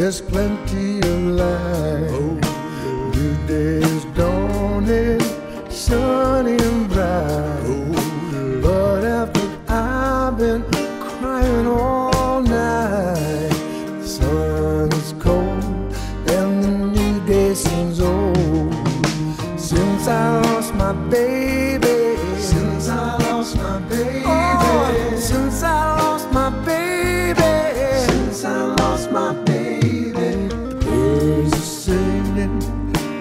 there's plenty of light. Oh, New day's dawning, sunny and bright. Oh, but after I've been crying all night, the sun's cold and the new day seems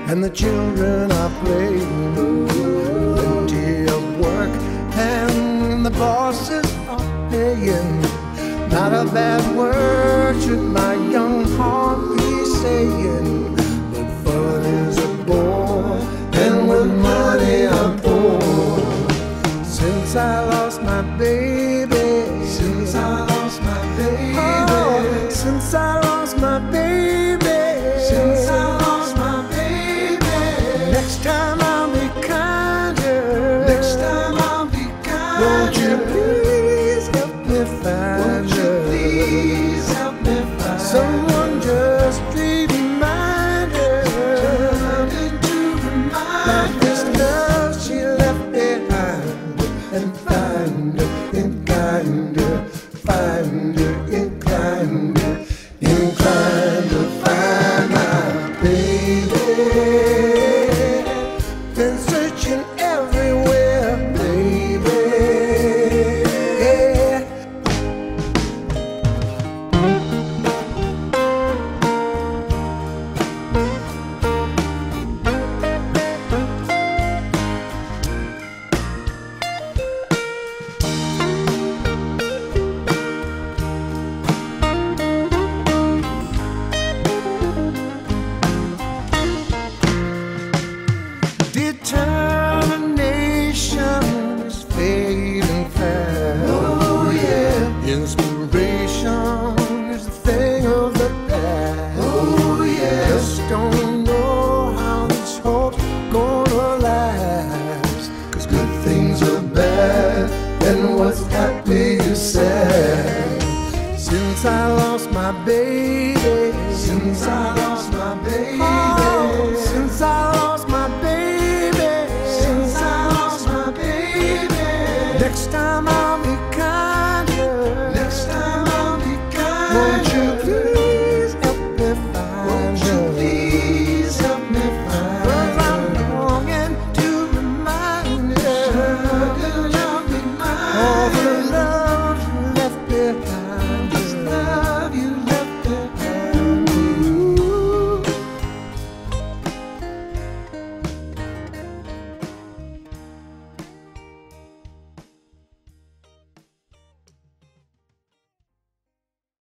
and the children are playing. Plenty of work and the bosses are paying. Not a bad word should my young heart be saying, but fun is a bore, and with money I'm poor. Since I lost my baby, since I lost my baby, oh, since I lost my baby, time I'll Fading fast. Oh yeah. Inspiration is a thing of my mom.